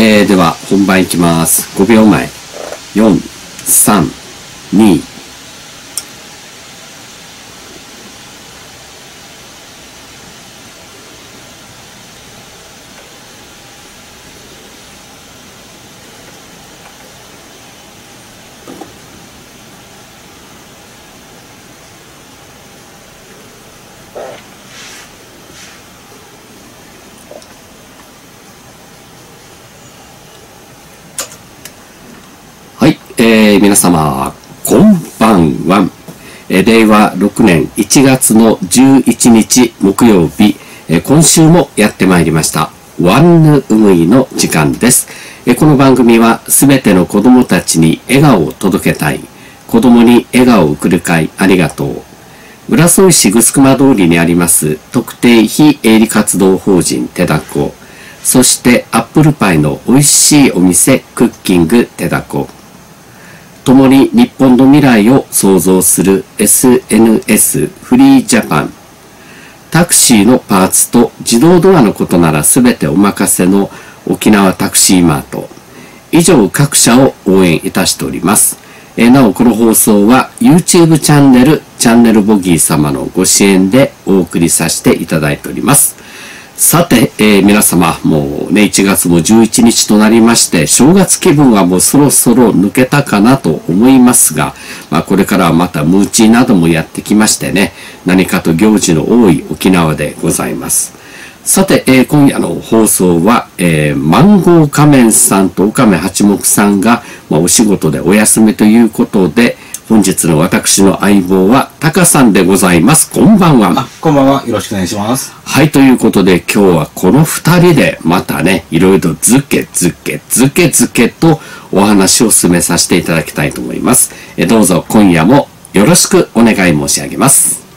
えー、では本番いきます。5秒前。4、3、2、はい、え皆様、こんばんは。え令和6年1月の11日木曜日、え今週もやってまいりました。ワンヌウムイの時間です。えこの番組はすべての子供たちに笑顔を届けたい。子供に笑顔を送る会ありがとう。浦添市ぐすくま通りにあります特定非営利活動法人テダコ。そしてアップルパイの美味しいお店クッキングテダコ。共に日本の未来を創造する SNS フリージャパン。タクシーのパーツと自動ドアのことならすべてお任せの沖縄タクシーマート。以上各社を応援いたしております。えなおこの放送は YouTube チャンネルチャンネルボギー様のご支援でお送りさせていただいております。さて、えー皆様、もうね、1月も11日となりまして、正月気分はもうそろそろ抜けたかなと思いますが、まあこれからはまたムーチーなどもやってきましてね、何かと行事の多い沖縄でございます。さて、えー今夜の放送は、えーマンゴー仮面さんと岡目八目さんが、まあ、お仕事でお休みということで、本日の私の相棒はタカさんでございます。こんばんは。あ、こんばんは。よろしくお願いします。はい、ということで今日はこの二人でまたね、いろいろずけずけずけずけとお話を進めさせていただきたいと思います。えどうぞ今夜もよろしくお願い申し上げます。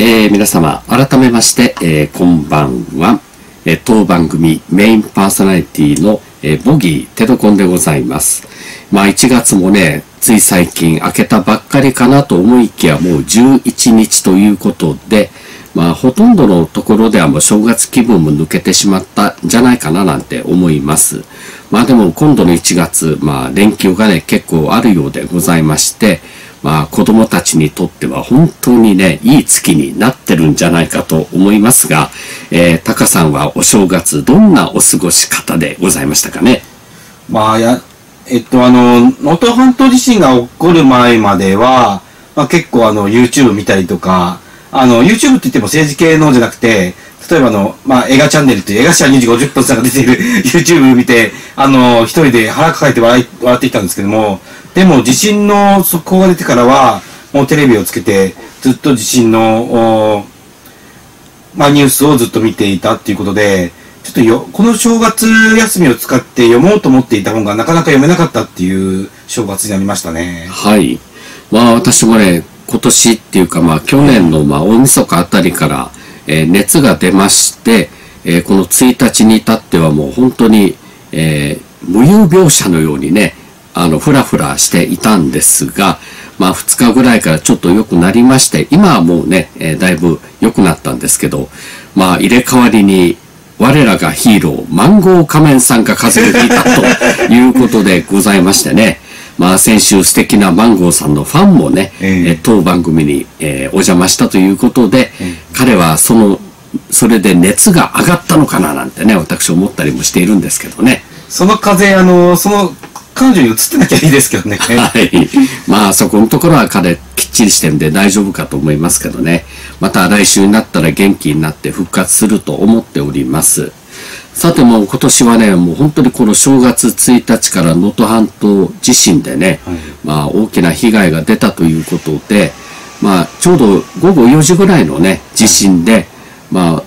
えー皆様、改めまして、えーこんばんは。えー当番組メインパーソナリティの、えーボギーテドコンでございます。まあ1月もね、つい最近明けたばっかりかなと思いきやもう11日ということで、まあほとんどのところではもう正月気分も抜けてしまったんじゃないかななんて思います。まあでも今度の1月、まあ連休がね結構あるようでございまして、まあ子供たちにとっては本当にね、いい月になってるんじゃないかと思いますが、えー、タカさんはお正月どんなお過ごし方でございましたかね？まあ、や、えっと、あの、能登半島地震が起こる前までは、まあ結構あの、YouTube 見たりとか、あの、YouTube って言っても政治系のじゃなくて、例えばあの、まあ、映画チャンネルっていう映画チャンネル50分さんが出ている YouTube 見て、あの、一人で腹抱えて笑い、笑っていたんですけども、でも地震の速報が出てからは、もうテレビをつけて、ずっと地震の、まあ、ニュースをずっと見ていたっていうことで、ちょっとよ、この正月休みを使って読もうと思っていた本がなかなか読めなかったっていう正月になりましたね。はい。まあ私もね、今年っていうかまあ去年のまあ大晦日あたりから、えー熱が出まして、えーこの1日に至ってはもう本当に、えー無有病者のようにね、あの、ふらふらしていたんですが、まあ2日ぐらいからちょっと良くなりまして、今はもうね、えーだいぶ良くなったんですけど、まあ入れ替わりに我らがヒーロー、マンゴー仮面さんが風邪をひいたということでございましてね。まあ先週素敵なマンゴーさんのファンもね、えええー当番組に、えーお邪魔したということで、彼はその、それで熱が上がったのかななんてね、私思ったりもしているんですけどね。その風、あの、その、彼女に移ってなきゃいいですけどね。はい。まあそこのところは彼きっちりしてるんで大丈夫かと思いますけどね。また来週になったら元気になって復活すると思っております。さてもう今年はね、もう本当にこの正月1日から能登半島地震でね、はいまあ大きな被害が出たということで、まあちょうど午後4時ぐらいのね、地震で、まあ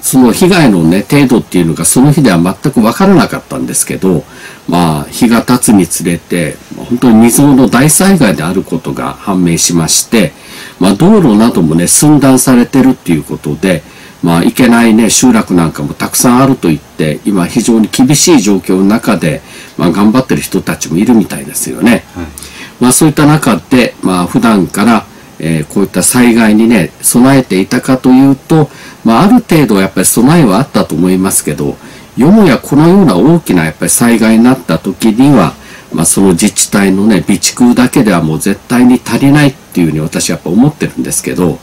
その被害のね、程度っていうのがその日では全くわからなかったんですけど、まあ日が経つにつれて、まあ本当に未曾有の大災害であることが判明しまして、まあ道路などもね、寸断されてるっていうことで、まあ行けないね、集落なんかもたくさんあると言って、今非常に厳しい状況の中で、まあ頑張ってる人たちもいるみたいですよね。はいまあそういった中で、まあ普段から、えーこういった災害にね、備えていたかというと、まあある程度やっぱり備えはあったと思いますけど、よもやこのような大きなやっぱり災害になった時には、まあその自治体のね、備蓄だけではもう絶対に足りないっていうふうに私はやっぱ思ってるんですけど、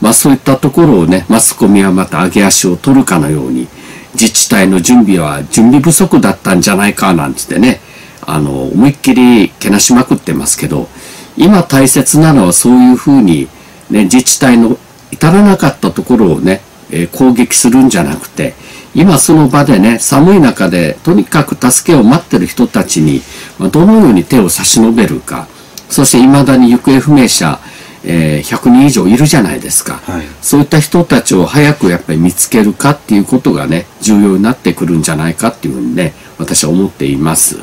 まあそういったところをね、マスコミはまた上げ足を取るかのように、自治体の準備は準備不足だったんじゃないかなんてね、あの、思いっきりけなしまくってますけど、今大切なのはそういうふうに、ね、自治体の至らなかったところをね、えー攻撃するんじゃなくて、今その場でね、寒い中でとにかく助けを待ってる人たちに、まあどのように手を差し伸べるか、そして未だに行方不明者、えー100人以上いるじゃないですか。はいそういった人たちを早くやっぱり見つけるかっていうことがね、重要になってくるんじゃないかっていうふうにね、私は思っています。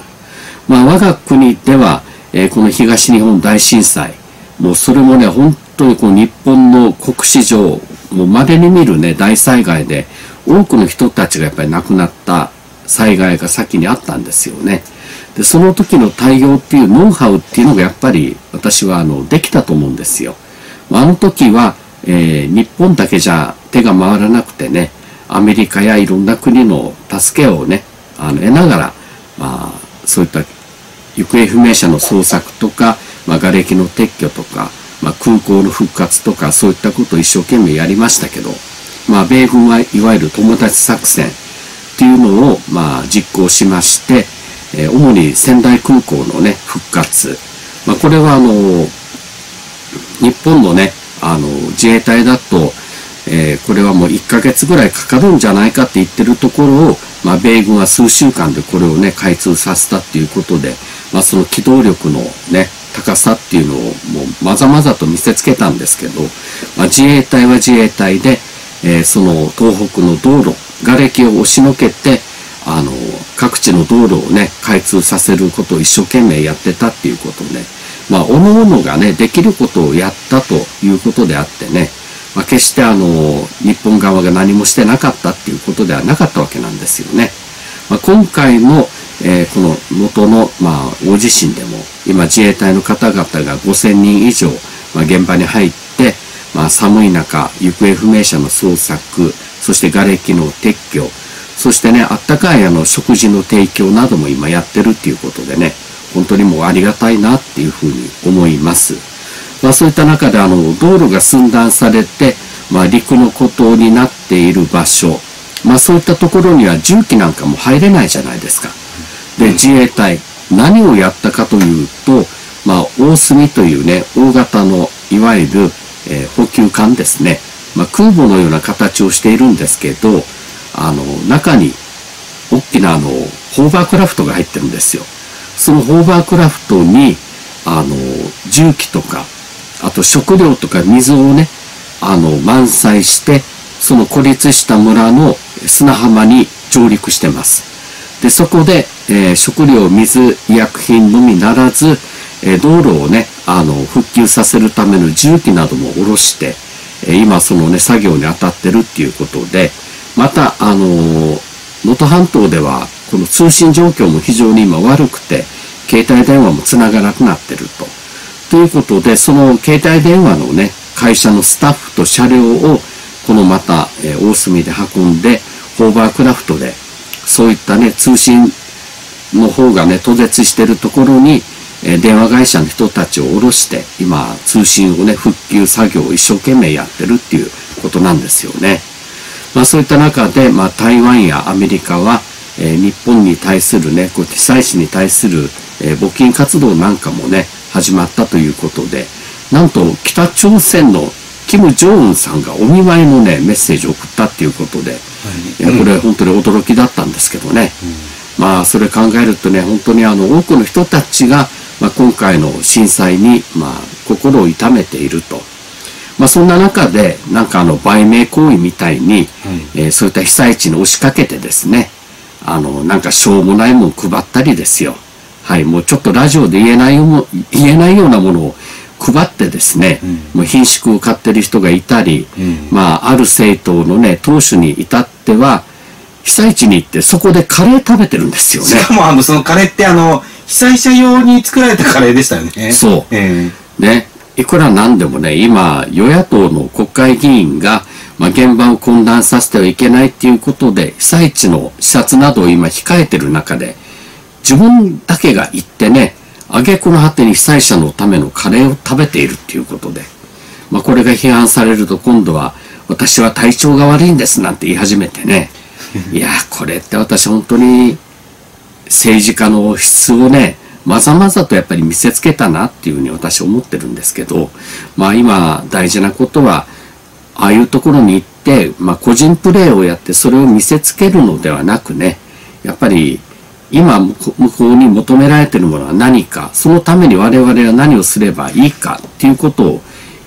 まあ我が国では、えーこの東日本大震災、もうそれもね、本当にこう日本の国史上、もう稀に見るね、大災害で、多くの人たちがやっぱり亡くなった災害が先にあったんですよね。で、その時の対応っていうノウハウっていうのがやっぱり私はあの、できたと思うんですよ。ああの時は、えー日本だけじゃ手が回らなくてね、アメリカやいろんな国の助けをね、あの、得ながら、まあ、そういった行方不明者の捜索とか、まあ、瓦礫の撤去とか、まあ、空港の復活とか、そういったことを一生懸命やりましたけど、まあ、米軍はいわゆる友達作戦っていうのを、まあ、実行しまして、えー主に仙台空港のね、復活。まあ、これはあの、日本のね、あの、自衛隊だと、えこれはもう1ヶ月ぐらいかかるんじゃないかって言ってるところを、まあ、米軍は数週間でこれをね、開通させたっていうことで、まあ、その機動力のね、高さっていうのをもうまざまざと見せつけたんですけど、まあ、自衛隊は自衛隊で、えーその東北の道路、瓦礫を押しのけて、あの、各地の道路をね、開通させることを一生懸命やってたっていうことね。まあ、おのおのがね、できることをやったということであってね、まあ、決してあの、日本側が何もしてなかったっていうことではなかったわけなんですよね。まあ、今回の、えーこの能登の、まあ、大地震でも、今自衛隊の方々が5000人以上、まあ、現場に入って、まあ、寒い中、行方不明者の捜索、そして瓦礫の撤去、そしてね、あったかいあの食事の提供なども今やってるっていうことでね、本当にもうありがたいなっていうふうに思います。まあそういった中であの道路が寸断されて、まあ陸の孤島になっている場所、まあそういったところには重機なんかも入れないじゃないですか。で、自衛隊、何をやったかというと、まあ大隅というね、大型のいわゆる、えー補給艦ですね。まあ空母のような形をしているんですけど、あの、中に大きなあの、ホーバークラフトが入ってるんですよ。そのホーバークラフトに、あの、重機とか、あと食料とか水をね、あの、満載して、その孤立した村の砂浜に上陸してます。で、そこで、えー食料、水、医薬品のみならず、え道路をね、あの、復旧させるための重機なども下ろして、え今そのね、作業に当たってるっていうことで、また、あの能登半島では、この通信状況も非常に今悪くて、携帯電話もつながなくなってると。ということで、その携帯電話のね、会社のスタッフと車両を、このまた、え大隅で運んで、ホーバークラフトで、そういったね、通信の方がね、途絶してるところに、えー電話会社の人たちを下ろして、今、通信をね、復旧作業を一生懸命やってるっていうことなんですよね。まあそういった中で、まあ台湾やアメリカは、えー日本に対するね、こう被災地に対する、えー募金活動なんかもね、始まったということで、なんと北朝鮮のキム・ジョンウンさんがお見舞いのね、メッセージを送ったっていうことで、いやこれ本当に驚きだったんですけどね。まあそれ考えるとね、本当にあの多くの人たちが、まあ、今回の震災に、まあ、心を痛めていると。まあそんな中で、なんかあの売名行為みたいに、えーそういった被災地に押しかけてですね、あの、なんかしょうもないもん配ったりですよ。はい、もうちょっとラジオで言えないよ言えないようなものを配ってですね、もう貧縮を買ってる人がいたり、まあ、ある政党のね、党首に至っては、被災地に行ってそこでカレー食べてるんですよね。しかもあの、そのカレーってあの、被災者用に作られたカレーでしたよね。そう。えね、いくらなんでもね、今、与野党の国会議員が、まあ、現場を混乱させてはいけないっていうことで、被災地の視察などを今控えてる中で、自分だけが行ってね、挙句の果てに被災者のためのカレーを食べているっていうことで、まあ、これが批判されると今度は、私は体調が悪いんですなんて言い始めてね、いや、これって私本当に政治家の質をね、まざまざとやっぱり見せつけたなっていうふうに私は思ってるんですけど、まあ今大事なことは、ああいうところに行って、まあ個人プレーをやってそれを見せつけるのではなくね、やっぱり今向こうに求められてるものは何か、そのために我々は何をすればいいかっていうことを、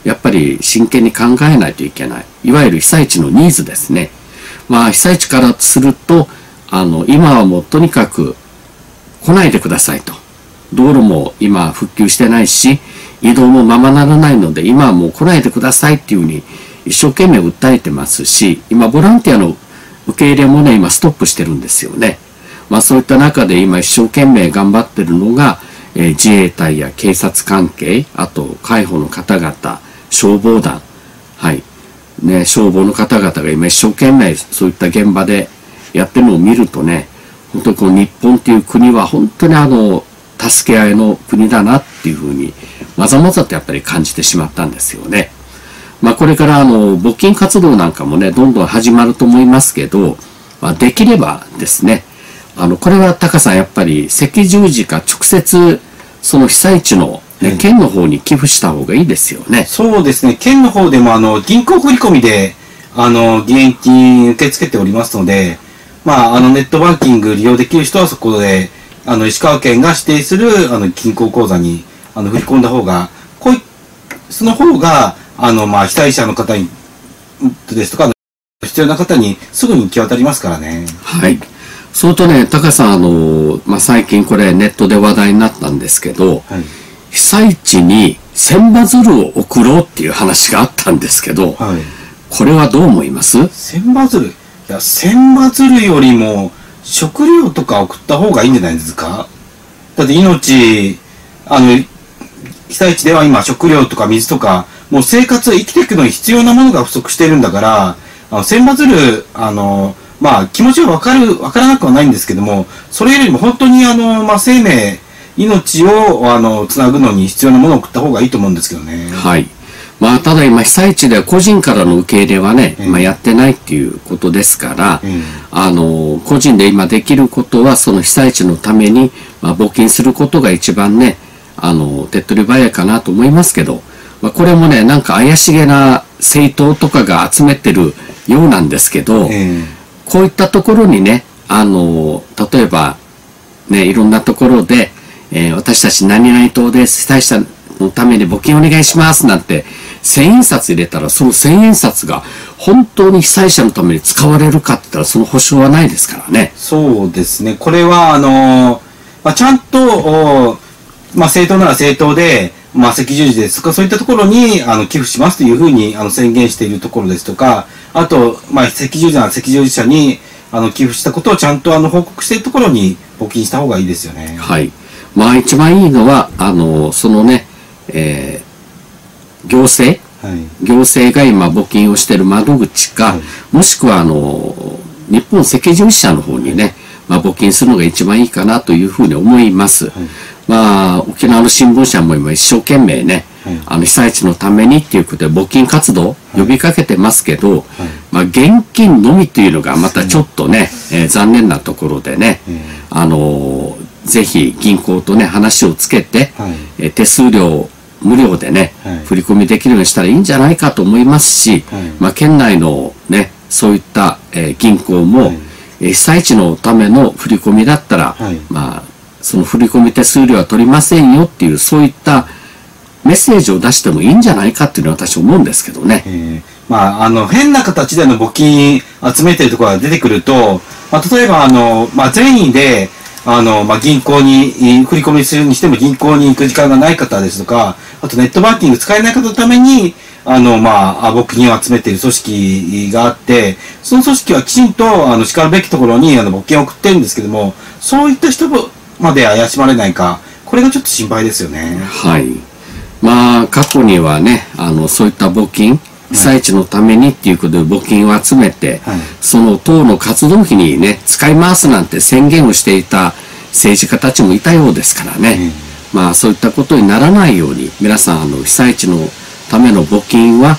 やっぱり真剣に考えないといけない。いわゆる被災地のニーズですね。まあ被災地からすると、あの、今はもうとにかく来ないでくださいと。道路も今復旧してないし、移動もままならないので、今はもう来ないでくださいっていうふうに一生懸命訴えてますし、今ボランティアの受け入れもね、今ストップしてるんですよね。まあそういった中で今一生懸命頑張ってるのが、えー自衛隊や警察関係、あと海保の方々、消防団、はい。ね、消防の方々が今一生懸命そういった現場でやってるのを見るとね、本当にこの日本っていう国は本当にあの、助け合いの国だなっていうふうに、まざまざとやっぱり感じてしまったんですよね。まあこれからあの、募金活動なんかもね、どんどん始まると思いますけど、まあできればですね、あの、これはタカさんやっぱり赤十字か直接その被災地の、ねうん県の方に寄付した方がいいですよね。そうですね。県の方でもあの、銀行振込で、あの、義援金受け付けておりますので、まあ、あの、ネットバンキング利用できる人はそこで、あの、石川県が指定する、あの、銀行口座に、あの、振り込んだ方が、こうい、その方が、あの、まあ、被災者の方に、ですとか、必要な方にすぐに行き渡りますからね。はい。それとね、タカさん、あの、まあ、最近これネットで話題になったんですけど、はい。被災地に千羽鶴を送ろうっていう話があったんですけど、はい。これはどう思います？千羽鶴？いや、千羽鶴よりも、食料とか送った方がいいんじゃないですか？だって命、あの、被災地では今食料とか水とか、もう生活、生きていくのに必要なものが不足してるんだから、あの、千羽鶴、あの、まあ、気持ちはわかる、わからなくはないんですけども、それよりも本当にあの、まあ、生命、命を、あの、つなぐのに必要なものを送った方がいいと思うんですけどね。はい。まあ、ただ今被災地では個人からの受け入れはね、うん。今やってないっていうことですから、うん。あの、個人で今できることは、その被災地のために、まあ、募金することが一番ね、あの、手っ取り早いかなと思いますけど、まあ、これもね、なんか怪しげな政党とかが集めてるようなんですけど、えこういったところにね、あの、例えば、ね、いろんなところで、えー私たち何々党です、被災者のために募金お願いしますなんて千円札入れたら、その千円札が本当に被災者のために使われるかって言ったら、その保証はないですからね。そうですね。これは、あの、まあ、ちゃんと、おまあ、政党なら政党で、まあ、赤十字ですとか、そういったところに、あの、寄付しますというふうに、あの、宣言しているところですとか、あと、まあ、赤十字なら赤十字社に、あの、寄付したことをちゃんと、あの、報告しているところに募金した方がいいですよね。はい。まあ一番いいのは、あの、そのね、えー行政？はい。行政が今募金をしている窓口か、はい。もしくはあの、日本赤十字社の方にね、まあ募金するのが一番いいかなというふうに思います。まあ、沖縄の新聞社も今一生懸命ね、はい。あの被災地のためにっていうことで募金活動呼びかけてますけど、まあ現金のみっていうのがまたちょっとね、えー残念なところでね、え。あのーぜひ銀行とね、話をつけて、はい。えー手数料無料でね、はい。振り込みできるようにしたらいいんじゃないかと思いますし、はい。まあ、県内のね、そういった、えー銀行も、はい。えー被災地のための振り込みだったら、はい。まあ、その振り込み手数料は取りませんよっていう、そういったメッセージを出してもいいんじゃないかっていうのは私思うんですけどね。えーまあ、あの、変な形での募金集めてるところが出てくると、まあ、例えば、あの、まあ、善意で、あの、まあ、銀行に、振り込みするにしても銀行に行く時間がない方ですとか、あとネットバンキング使えない方のために、あの、まあ、募金を集めている組織があって、その組織はきちんと、あの、叱るべきところに、あの、募金を送ってるんですけども、そういった人まで怪しまれないか、これがちょっと心配ですよね。はい。まあ、過去にはね、あの、そういった募金、被災地のためにっていうことで募金を集めて、はいその党の活動費にね、使い回すなんて宣言をしていた政治家たちもいたようですからね。まあ、そういったことにならないように、皆さん、あの、被災地のための募金は、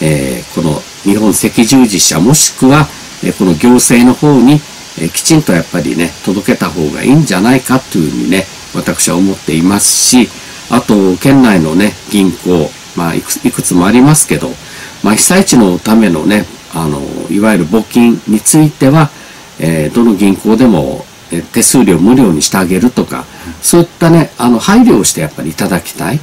えーこの日本赤十字社もしくは、えーこの行政の方に、えーきちんとやっぱりね、届けた方がいいんじゃないかというふうにね、私は思っていますし、あと、県内のね、銀行、まあいく、いくつもありますけど、まあ、被災地のためのね、あの、いわゆる募金については、えーどの銀行でも、えー手数料無料にしてあげるとか、そういったね、あの、配慮をしてやっぱりいただきたい。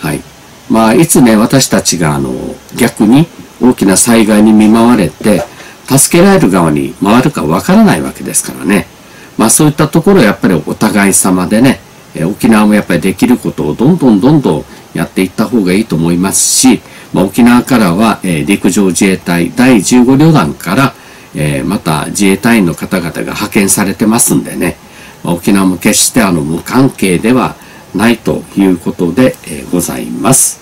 はい。まあ、いつね、私たちが、あの、逆に大きな災害に見舞われて、助けられる側に回るかわからないわけですからね。まあ、そういったところをやっぱりお互い様でね、えー沖縄もやっぱりできることをどんどんどんどんやっていった方がいいと思いますし、まあ、沖縄からは、えー陸上自衛隊第15旅団から、えーまた自衛隊員の方々が派遣されてますんでね、まあ沖縄も決してあの無関係ではないということで、えーございます。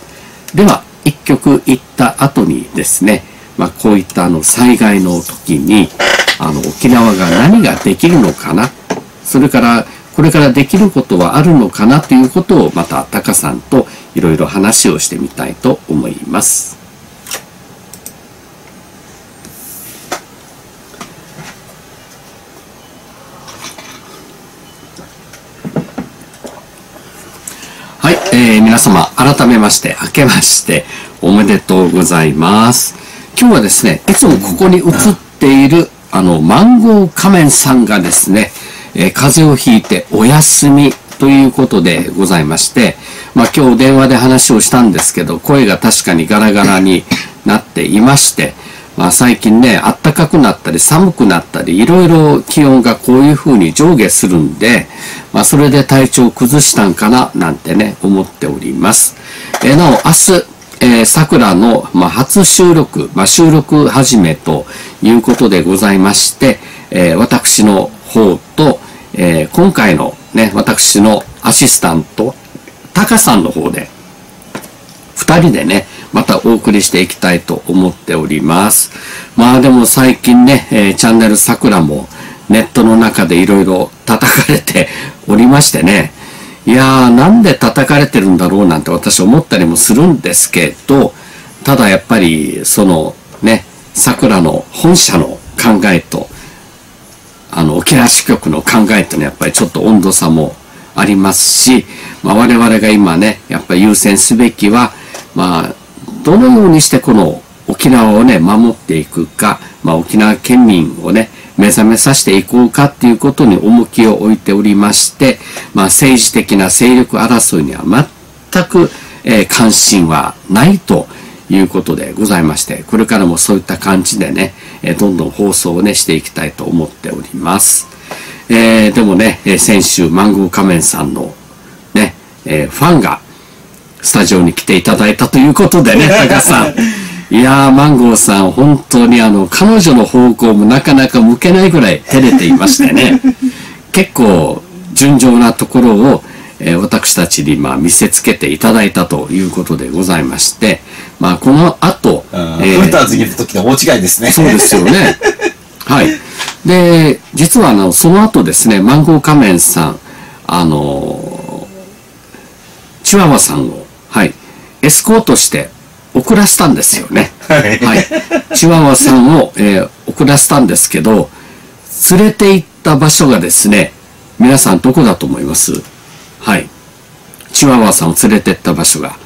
では、一曲行った後にですね、まあ、こういったあの災害の時に、あの沖縄が何ができるのかな、それからこれからできることはあるのかなということをまたタカさんといろいろ話をしてみたいと思います。はい、えー皆様、改めまして、明けまして、おめでとうございます。今日はですね、いつもここに映っている、あの、マンゴー仮面さんがですね、え風邪をひいてお休みということでございまして、まあ今日電話で話をしたんですけど、声が確かにガラガラになっていまして、まあ最近ね、暖かくなったり寒くなったり、いろいろ気温がこういう風に上下するんで、まあそれで体調を崩したんかな、なんてね、思っております。えなお、明日、えー、桜の、まあ、初収録、まあ、収録始めということでございまして、えー私の方と、えー今回のね、私のアシスタント、タカさんの方で、二人でね、またお送りしていきたいと思っております。まあでも最近ね、えーチャンネル桜もネットの中でいろいろ叩かれておりましてね、いやーなんで叩かれてるんだろうなんて私思ったりもするんですけど、ただやっぱりそのね、桜の本社の考えと、あの、沖縄支局の考えっていうのはやっぱりちょっと温度差もありますし、まあ、我々が今ね、やっぱり優先すべきは、まあ、どのようにしてこの沖縄をね、守っていくか、まあ、沖縄県民をね、目覚めさせていこうかっていうことに重きを置いておりまして、まあ、政治的な勢力争いには全く、えー関心はないということでございまして、これからもそういった感じでね、えどんどん放送をね、していきたいと思っております。えー、でもね、先週、マンゴー仮面さんのね、えー、ファンがスタジオに来ていただいたということでね、高さん。いやー、マンゴーさん、本当にあの、彼女の方向もなかなか向けないぐらい照れていましてね、結構、純情なところを、えー、私たちに、まあ、見せつけていただいたということでございまして、まあ、この後、えー、フルターズにいる時の大違いですね。そうですよね。はい。で、実はあの、その後ですね、マンゴー仮面さん、あの、チワワさんを、はい、エスコートして送らせたんですよね。はい。はい、チワワさんを、えー、送らせたんですけど、連れて行った場所がですね、皆さんどこだと思います？はい。チワワさんを連れてった場所が。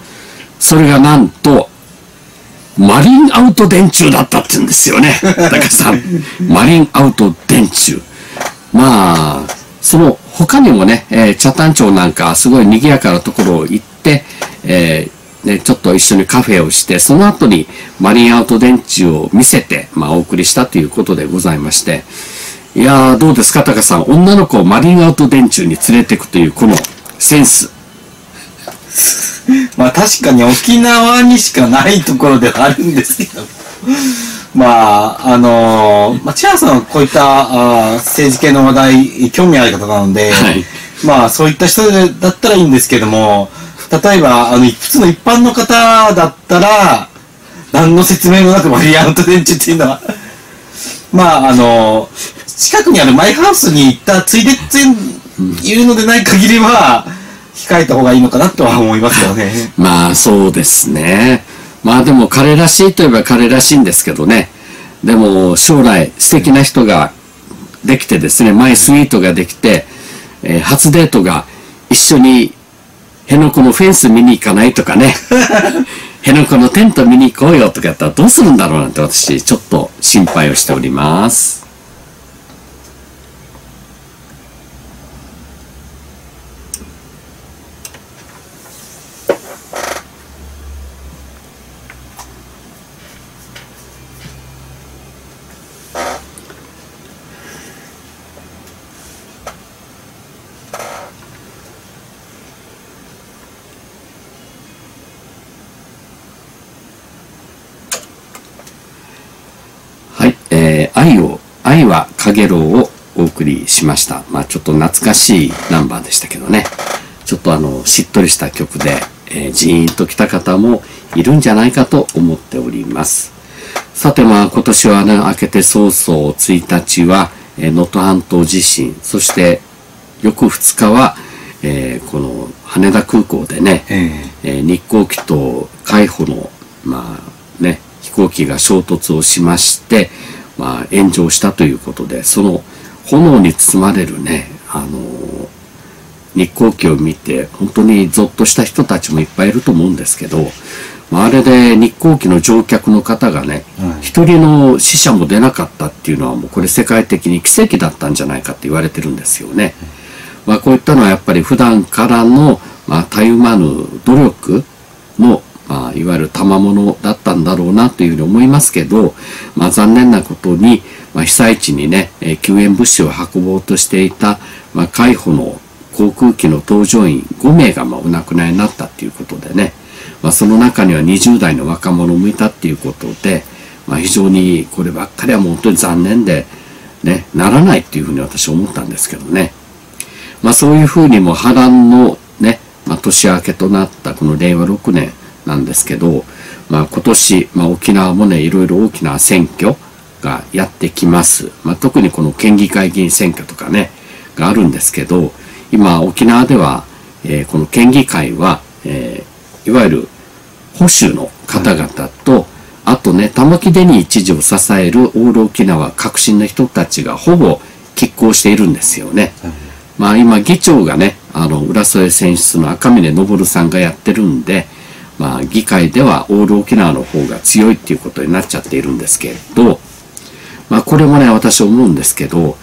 それがなんと、マリンアウト電柱だったって言うんですよね。高さん。マリンアウト電柱。まあ、その他にもね、えー、茶谷町なんかすごい賑やかなところを行って、えー、ね、ちょっと一緒にカフェをして、その後にマリンアウト電柱を見せて、まあお送りしたということでございまして、いやー、どうですか、高さん。女の子をマリンアウト電柱に連れていくというこのセンス。まあ確かに沖縄にしかないところではあるんですけど。まあ、あのー、まあ、チアさんはこういったあ政治系の話題、興味ある方なので、はい、まあ、そういった人だったらいいんですけども、例えば、あの、普通の一般の方だったら、何の説明もなくマリアント電池っていうのは、まあ、あのー、近くにあるマイハウスに行ったついでっていうのでない限りは、控えた方がいいのかなとは思いますよね。まあ、そうですね。まあでも彼らしいといえば彼らしいんですけどね。でも将来素敵な人ができてですね、マイスイートができて、えー、初デートが一緒に辺野古のフェンス見に行かないとかね。辺野古のテント見に行こうよとかやったらどうするんだろうなんて私ちょっと心配をしております。愛を、愛はかげろうをお送りしました。まあちょっと懐かしいナンバーでしたけどね。ちょっとあの、しっとりした曲で、えー、ジーンと来た方もいるんじゃないかと思っております。さてまあ今年はね、明けて早々1日は、え能、登半島地震、そして翌2日は、えー、この羽田空港でね、えー、えー、日航機と海保の、まあね、飛行機が衝突をしまして、まあ、炎上したということで、その炎に包まれるね、あのー、日航機を見て、本当にゾッとした人たちもいっぱいいると思うんですけど、まあ、あれで日航機の乗客の方がね、一、人の死者も出なかったっていうのはもうこれ世界的に奇跡だったんじゃないかって言われてるんですよね。まあ、こういったのはやっぱり普段からの、まあ、たゆまぬ努力のまあ、いわゆる賜物だったんだろうなというふうに思いますけど、まあ、残念なことに、まあ、被災地にね、え救援物資を運ぼうとしていた、まあ、海保の航空機の搭乗員5名がまあお亡くなりになったっていうことでね、まあ、その中には20代の若者もいたっていうことで、まあ、非常にこればっかりはもう本当に残念で、ね、ならないっていうふうに私は思ったんですけどね。まあそういうふうにも波乱のね、まあ、年明けとなったこの令和6年、なんですけど、まあ、今年、まあ、沖縄もねいろいろ大きな選挙がやってきます、まあ、特にこの県議会議員選挙とかねがあるんですけど今沖縄では、えー、この県議会は、えー、いわゆる保守の方々と、うん、あとね玉城デニー知事を支えるオール沖縄革新の人たちがほぼ拮抗しているんですよね。うん、まあ今議長がねあの浦添選出の赤嶺昇さんがやってるんでまあ、議会ではオール沖縄の方が強いっていうことになっちゃっているんですけれど、まあ、これもね、私思うんですけど、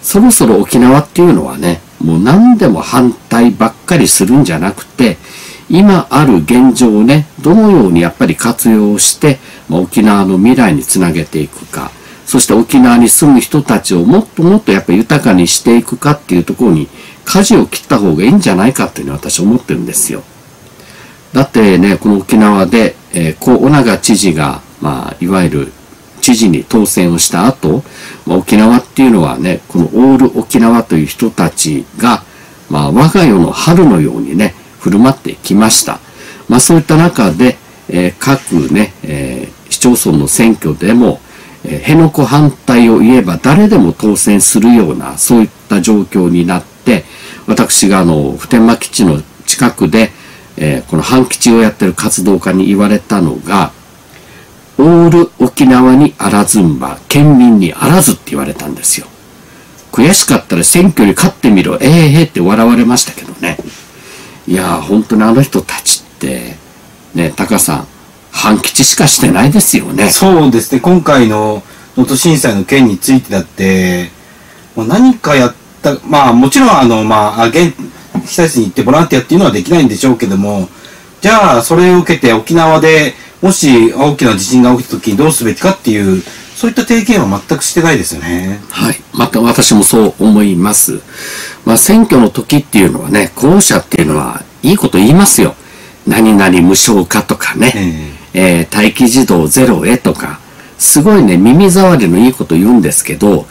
そろそろ沖縄っていうのはね、もう何でも反対ばっかりするんじゃなくて、今ある現状をね、どのようにやっぱり活用して、まあ、沖縄の未来につなげていくか、そして沖縄に住む人たちをもっともっとやっぱ豊かにしていくかっていうところに舵を切った方がいいんじゃないかっていうのは私は思ってるんですよ。だってね、この沖縄で、えー、小長知事が、まあ、いわゆる知事に当選をした後、まあ、沖縄っていうのはね、このオール沖縄という人たちが、まあ、我が世の春のようにね、振る舞ってきました。まあそういった中で、えー、各ね、えー、市町村の選挙でも、えー、辺野古反対を言えば誰でも当選するような、そういった状況になって、私があの、普天間基地の近くで、えー、この反基地をやってる活動家に言われたのが、オール沖縄にあらずんば、県民にあらずって言われたんですよ。悔しかったら選挙に勝ってみろ、ええー、えー、って笑われましたけどね。いやー本当にあの人たちって、ね、タカさん、半吉しかしてないですよね。そうですね。今回の能登震災の件についてだって、もう何かやった、まあもちろんあの、まあ、現、被災地に行ってボランティアっていうのはできないんでしょうけども、じゃあそれを受けて沖縄でもし大きな地震が起きた時にどうすべきかっていう、そういった提言は全くしてないですよね。はい。また私もそう思います。まあ、選挙の時っていうのはね、候補者っていうのはいいこと言いますよ。何々無償化とかね、えー、待機児童ゼロへとか、すごいね、耳障りのいいこと言うんですけど、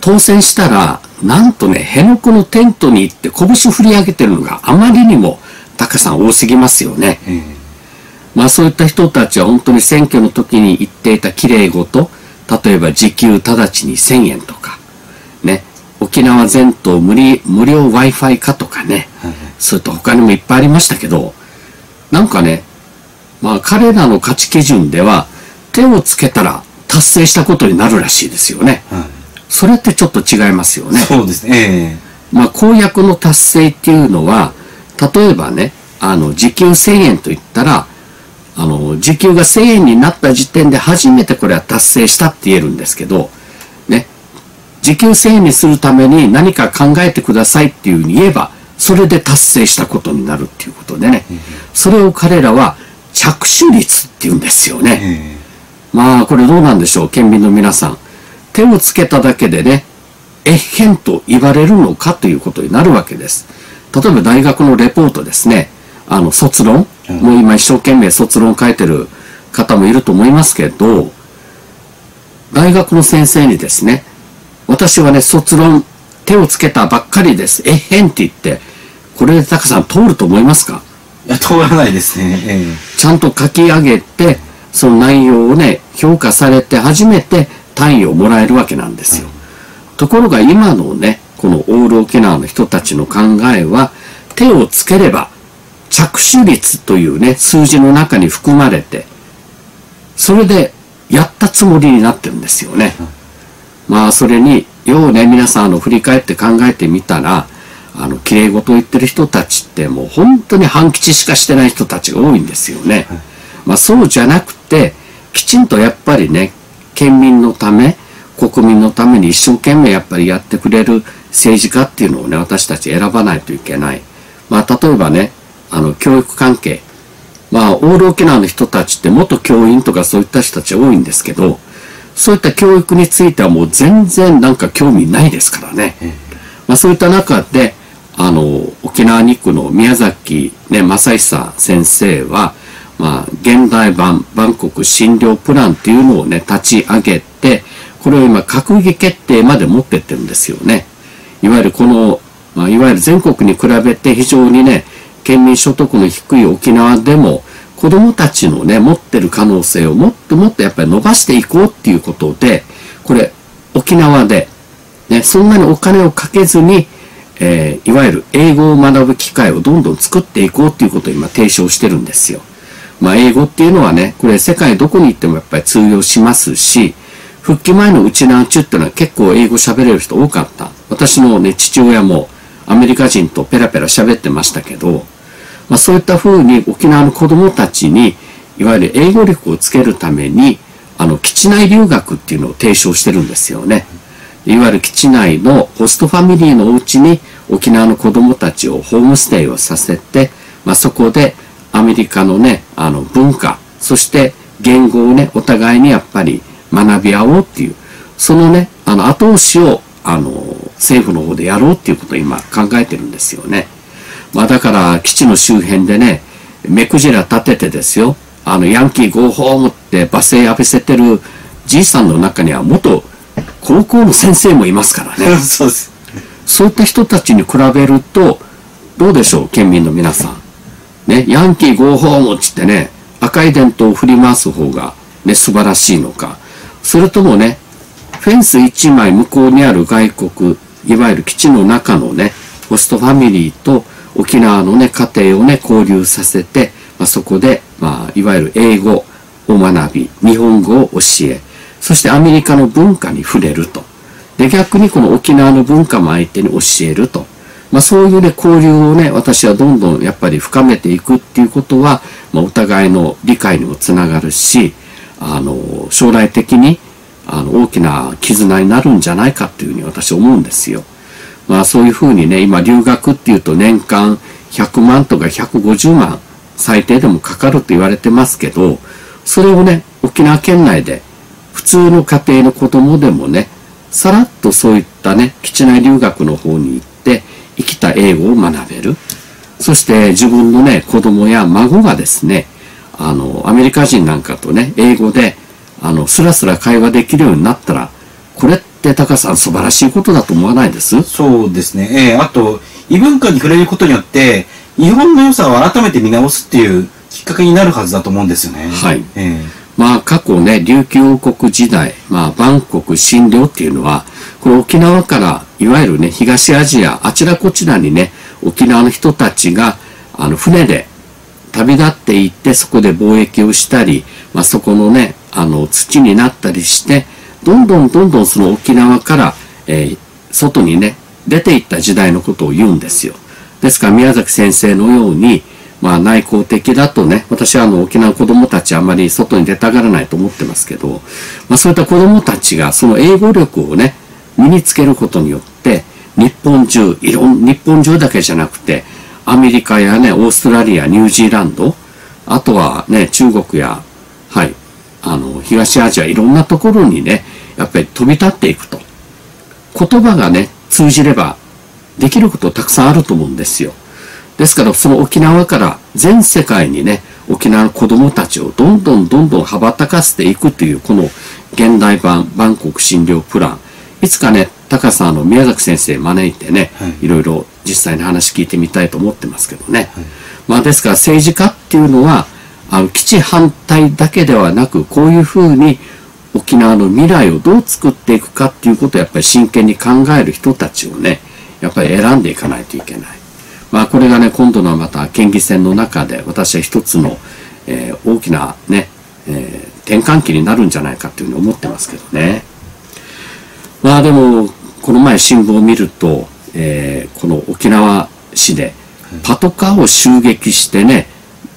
当選したら、なんとね、辺野古のテントに行って拳振り上げてるのがあまりにも高さん多すぎますよね。まあそういった人たちは本当に選挙の時に言っていた綺麗事、例えば時給直ちに1000円とか、ね、沖縄全島無理無料 Wi-Fi 化とかね、はい、それと他にもいっぱいありましたけど、なんかね、まあ彼らの価値基準では手をつけたら達成したことになるらしいですよね。はい、それってちょっと違いますよね。そうですね。まあ公約の達成っていうのは、例えばね、あの、時給1000円と言ったら、あの、時給が1000円になった時点で初めてこれは達成したって言えるんですけど、ね、時給1000円にするために何か考えてくださいっていうふうに言えば、それで達成したことになるっていうことでね、それを彼らは着手率って言うんですよね。まあ、これどうなんでしょう、県民の皆さん。手をつけただけでね、えっへんと言われるのかということになるわけです。例えば大学のレポートですね、あの、卒論、うん、もう今一生懸命卒論書いてる方もいると思いますけど、大学の先生にですね、私はね、卒論手をつけたばっかりです。えへんって言って、これでタカさん通ると思いますか？いや、通らないですね。えー、ちゃんと書き上げて、その内容をね、評価されて初めて単位をもらえるわけなんですよ。うん、ところが今のね、このオール沖縄の人たちの考えは、手をつければ着手率というね、数字の中に含まれて、それでやったつもりになってるんですよね。まあ、それに、ようね、皆さん、あの、振り返って考えてみたら、あの、綺麗事を言ってる人たちってもう本当に半吉しかしてない人たちが多いんですよね。まあ、そうじゃなくて、きちんとやっぱりね、県民のため、国民のために一生懸命やっぱりやってくれる政治家っていうのをね、私たち選ばないといけない。まあ、例えばね、あの、教育関係。まあ、オール沖縄の人たちって元教員とかそういった人たち多いんですけど、そういった教育についてはもう全然なんか興味ないですからね。まあ、そういった中で、あの、沖縄2区の宮崎ね、正久先生は、まあ、現代版万国診療プランっていうのをね、立ち上げて、これを今、閣議決定まで持ってってるんですよね。いわゆるこの、まあ、いわゆる全国に比べて非常にね、県民所得の低い沖縄でも、子供たちのね、持ってる可能性をもっともっとやっぱり伸ばしていこうっていうことで、これ、沖縄で、ね、そんなにお金をかけずに、えー、いわゆる英語を学ぶ機会をどんどん作っていこうっていうことを今提唱してるんですよ。まあ、英語っていうのはね、これ世界どこに行ってもやっぱり通用しますし、復帰前のうちなんちゅっていうのは結構英語喋れる人多かった。私のね、父親もアメリカ人とペラペラ喋ってましたけど、まあ、そういった風に沖縄の子供たちに、いわゆる英語力をつけるために、あの、基地内留学っていうのを提唱してるんですよね。いわゆる基地内のホストファミリーのお家に沖縄の子供たちをホームステイをさせて、まあ、そこで、アメリカのね、あの文化、そして言語をね、お互いにやっぱり学び合おうっていう、そのね、あの後押しを、あの、政府の方でやろうっていうことを今考えてるんですよね。まあだから基地の周辺でね、目くじら立ててですよ、あの、ヤンキーゴーホームって罵声浴びせてるじいさんの中には元高校の先生もいますからね。そうです。そういった人たちに比べると、どうでしょう、県民の皆さん。ね、ヤンキーゴーホームってね、赤い伝統を振り回す方がね、素晴らしいのか。それともね、フェンス一枚向こうにある外国、いわゆる基地の中のね、ホストファミリーと沖縄のね、家庭をね、交流させて、まあ、そこで、まあ、いわゆる英語を学び、日本語を教え、そしてアメリカの文化に触れると。で、逆にこの沖縄の文化も相手に教えると。まあそういうね、交流をね、私はどんどんやっぱり深めていくっていうことは、まあお互いの理解にもつながるし、あの、将来的に、あの、大きな絆になるんじゃないかっていうふうに私は思うんですよ。まあそういうふうにね、今留学っていうと年間100万とか150万最低でもかかると言われてますけど、それをね、沖縄県内で普通の家庭の子供でもね、さらっとそういったね、基地内留学の方に行って、生きた英語を学べる。そして自分のね、子供や孫がですね、あの、アメリカ人なんかとね、英語で、あの、スラスラ会話できるようになったら、これってタカさん素晴らしいことだと思わないです？そうですね。ええー、あと、異文化に触れることによって、日本の良さを改めて見直すっていうきっかけになるはずだと思うんですよね。はい。えーまあ過去ね、琉球王国時代、まあ万国診療っていうのは、これ沖縄からいわゆるね、東アジア、あちらこちらにね、沖縄の人たちが、あの、船で旅立っていって、そこで貿易をしたり、まあそこのね、あの、土になったりして、どんどんどんどんその沖縄から、えー、外にね、出ていった時代のことを言うんですよ。ですから宮崎先生のように、まあ内向的だとね、私はあの沖縄子供たちあんまり外に出たがらないと思ってますけど、まあそういった子供たちがその英語力をね、身につけることによって、日本中、いろん、日本中だけじゃなくて、アメリカやね、オーストラリア、ニュージーランド、あとはね、中国や、はい、あの、東アジア、いろんなところにね、やっぱり飛び立っていくと。言葉がね、通じれば、できることたくさんあると思うんですよ。ですからその沖縄から全世界にね、沖縄の子供たちをどんどんどんどん羽ばたかせていくというこの現代版万国診療プラン。いつかね、高さんの宮崎先生招いてね、はい、いろいろ実際に話聞いてみたいと思ってますけどね。はい、まあですから政治家っていうのは、あの基地反対だけではなく、こういうふうに沖縄の未来をどう作っていくかっていうことをやっぱり真剣に考える人たちをね、やっぱり選んでいかないといけない。まあこれがね、今度のまた県議選の中で私は一つの、えー、大きなね、えー、転換期になるんじゃないかっていうふうに思ってますけどね。まあでも、この前新聞を見ると、えー、この沖縄市でパトカーを襲撃してね、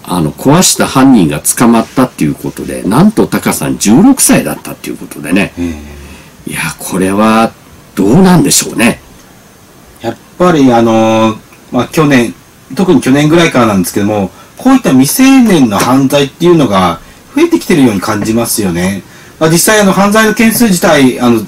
あの、壊した犯人が捕まったっていうことで、なんとタカさん16歳だったっていうことでね。いや、これはどうなんでしょうね。やっぱりあのーまあ去年、特に去年ぐらいからなんですけども、こういった未成年の犯罪っていうのが増えてきてるように感じますよね。まあ、実際あの犯罪の件数自体、あの、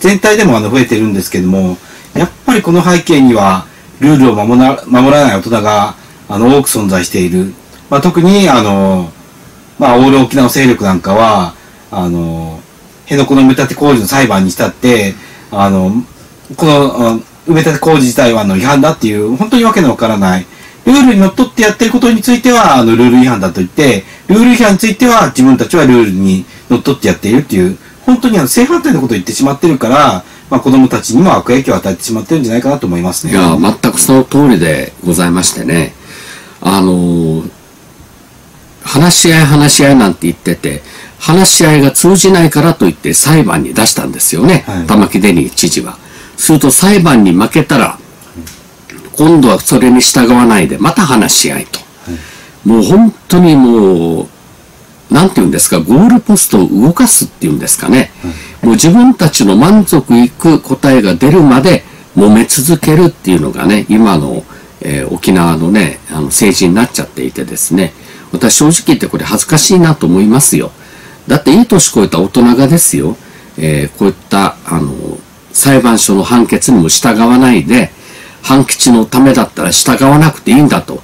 全体でもあの増えてるんですけども、やっぱりこの背景には、ルールを守ら守らない大人が、あの、多く存在している。まあ、特に、あの、まあ、オール沖縄勢力なんかは、あの、辺野古の埋め立て工事の裁判にしたって、あの、この、埋め立て工事自体はあの違反だっていう、本当にわけのわからない。ルールにのっとってやってることについては、あの、ルール違反だと言って、ルール違反については自分たちはルールにのっとってやっているっていう、本当にあの、正反対のことを言ってしまってるから、まあ、子供たちにも悪影響を与えてしまってるんじゃないかなと思いますね。いや、全くその通りでございましてね。あの、話し合い話し合いなんて言ってて、話し合いが通じないからといって裁判に出したんですよね。はい、玉城デニー知事は。すると裁判に負けたら、今度はそれに従わないで、また話し合いと。もう本当にもう、なんて言うんですか、ゴールポストを動かすっていうんですかね。もう自分たちの満足いく答えが出るまで揉め続けるっていうのがね、今の、えー、沖縄のね、あの政治になっちゃっていてですね、私正直言ってこれ恥ずかしいなと思いますよ。だっていい年越えた大人がですよ、えー、こういった、あの、裁判所の判決にも従わないで、判吉のためだったら従わなくていいんだと。